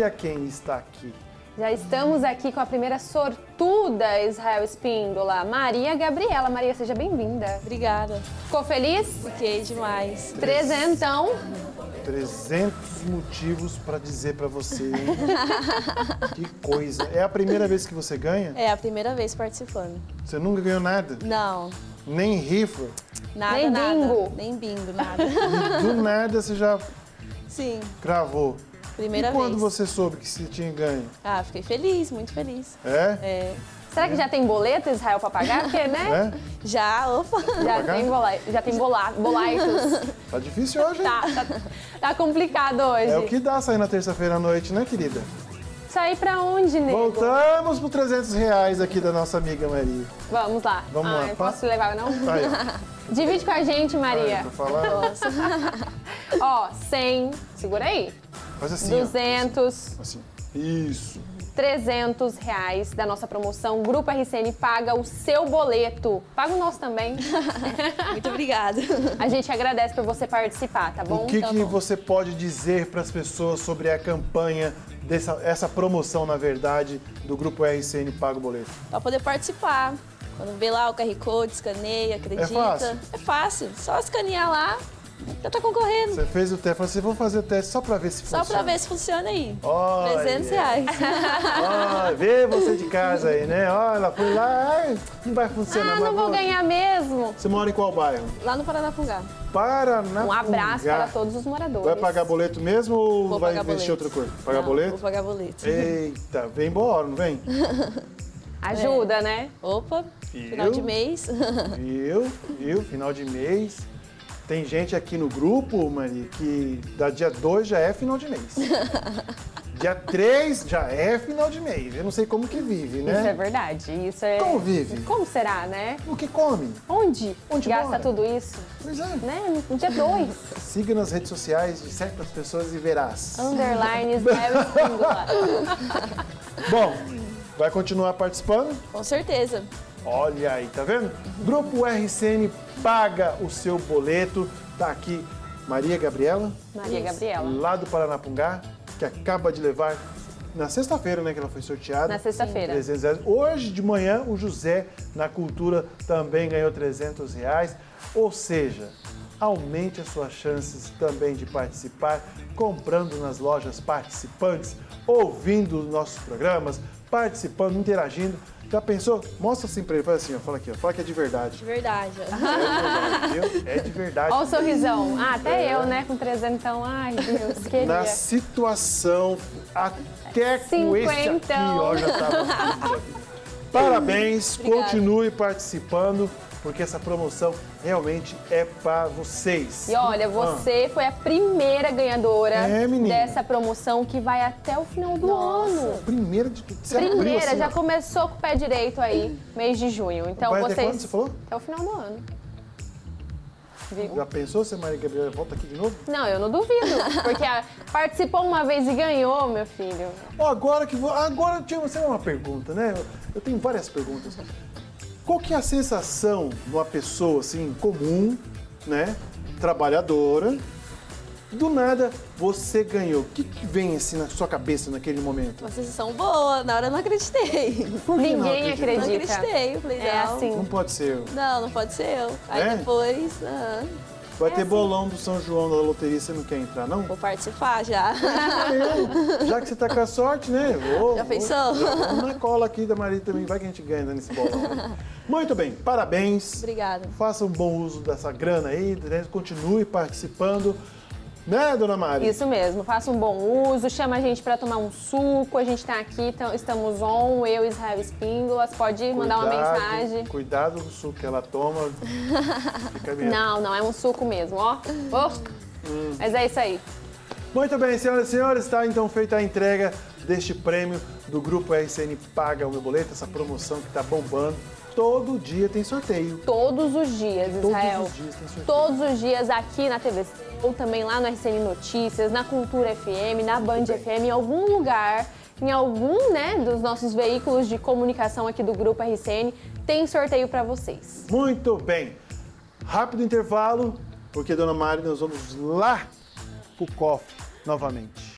Olha quem está aqui. Já estamos aqui com a primeira sortuda Israel Espíndola, Maria Gabriela. Maria, seja bem-vinda. Obrigada. Ficou feliz? Fiquei demais. Trezentão. 300 motivos para dizer para você. que coisa. É a primeira vez que você ganha? É a primeira vez participando. Você nunca ganhou nada? Não, Nem rifa? nada, Nem nada. bingo. Nem bingo, nada. E do nada você já Sim, cravou. Primeira e quando vez. você soube que você tinha ganho? Ah, fiquei feliz, muito feliz. É? É, Será que já tem boleto, Israel, pra pagar? Porque, né? É? já, opa. Já pagar? tem, bola... já tem bola... bolaitos. Tá difícil hoje, hein? Tá, tá, tá complicado hoje. É o que dá sair na terça-feira à noite, né, querida? Sair pra onde, nego? Voltamos pro 300 reais aqui da nossa amiga Maria. Vamos lá. Vamos Ai, lá. Posso levar, não? Aí. Divide com a gente, Maria. pra falar, Ó, 100, segura aí. Faz assim, ó. 200, Assim. Isso. 300 reais da nossa promoção. Grupo RCN paga o seu boleto. Paga o nosso também. Muito obrigada. A gente agradece por você participar, tá bom? O que, Tá que bom. você pode dizer para as pessoas sobre a campanha, dessa essa promoção, na verdade, do Grupo RCN Paga o Boleto? Pra poder participar. Quando vê lá o QR Code, escaneia, acredita. fácil? É fácil. Só escanear lá, já tá concorrendo. Você fez o teste, falou assim, vou fazer o teste só para ver se Só funciona. pra ver se funciona aí. Olha. 300 reais. Olha, vê você de casa aí, né? Olha, ela foi lá, não vai funcionar. Ah, não vou ganhar mesmo. Você mora em qual bairro? Lá no Paraná-Pungá. Paraná. Um abraço para todos os moradores. Vai pagar boleto mesmo ou Vou vai investir boleto. outra coisa? Pagar Não, boleto? Vou pagar boleto. Eita, vem embora, não vem? Ajuda, né? Opa, final Eu? de mês. Viu? Viu? Final de mês. Tem gente aqui no grupo, Maria, que da dia 2 já é final de mês. dia 3 já é final de mês. Eu não sei como que vive, Isso é né? verdade. Isso é. Como vive? Como será, né? O que come? Onde? Onde Gasta mora? tudo isso? Pois é. Né? No dia 2. Siga nas redes sociais de certas pessoas e verás. Underline Israel Espíndola. Bom, vai continuar participando? Com certeza. Olha aí, tá vendo? Grupo RCN paga o seu boleto. Tá aqui Maria Gabriela, Maria Gabriela. lá do Paranapungá, que acaba de levar na sexta-feira, né, que ela foi sorteada. Na sexta-feira. 300 reais. Hoje de manhã, o José, na Cultura, também ganhou 300 reais. Ou seja, aumente as suas chances também de participar, comprando nas lojas participantes, ouvindo os nossos programas, participando, interagindo. Já pensou? Mostra assim pra ele, faz assim, ó, fala aqui, ó, fala que é de verdade. De verdade. É de verdade? É de verdade. Olha o sorrisão. Ah, até eu, né? Com 300. Então, ai, Deus, queria. Na situação, até com esse aqui, ó, já tava. Parabéns, Obrigada. continue participando, porque essa promoção realmente é para vocês. E olha, você foi a primeira ganhadora Ah. É, dessa promoção que vai até o final do Nossa. ano. Primeira de tudo. Você abriu Primeira, assim, já ó. começou com o pé direito aí, mês de junho. Então Vai até vocês. quando você falou? Até o final do ano. Já pensou se a Maria Gabriela volta aqui de novo? Não, eu não duvido. Porque participou uma vez e ganhou, meu filho. Ó, agora que vou. Agora tinha você uma pergunta, né? Eu tenho várias perguntas. Qual que é a sensação de uma pessoa assim, comum, né? Trabalhadora. Do nada você ganhou. O que, que vem assim na sua cabeça naquele momento? Uma sensação boa, na hora eu não acreditei. Por que não Ninguém acredita? Não acreditei. Eu falei, É não. assim. Não pode ser eu. Não, não pode ser eu. Aí É? depois, ah, Vai É ter assim. bolão do São João da loteria, você não quer entrar, não? vou participar já. Eu, já que você tá com a sorte, né? Vou, Já vou- pensou? Vamos na cola aqui da Maria também, vai que a gente ganha nesse bolão. né? Muito bem, parabéns. Obrigada. Faça um bom uso dessa grana aí, né? continue participando. Né, dona Mari? Isso mesmo, faça um bom uso, chama a gente pra tomar um suco, a gente tá aqui, então, estamos on, eu, Israel Espíndolas, pode mandar uma Cuidado, mensagem. Cuidado com o suco que ela toma. Fica. Não, não, é um suco mesmo, ó. Ó. Hum. Mas é isso aí. Muito bem, senhoras e senhores, está então feita a entrega deste prêmio do Grupo RCN Paga o Meu Boleto, essa promoção que está bombando. Todo dia tem sorteio. Todos os dias, Todos Israel. os dias tem sorteio. Todos os dias aqui na TV, ou também lá no RCN Notícias, na Cultura FM, na Band FM, em algum lugar, em algum né, dos nossos veículos de comunicação aqui do Grupo RCN, tem sorteio para vocês. Muito bem. Rápido intervalo, porque, dona Mari, nós vamos lá pro cofre novamente.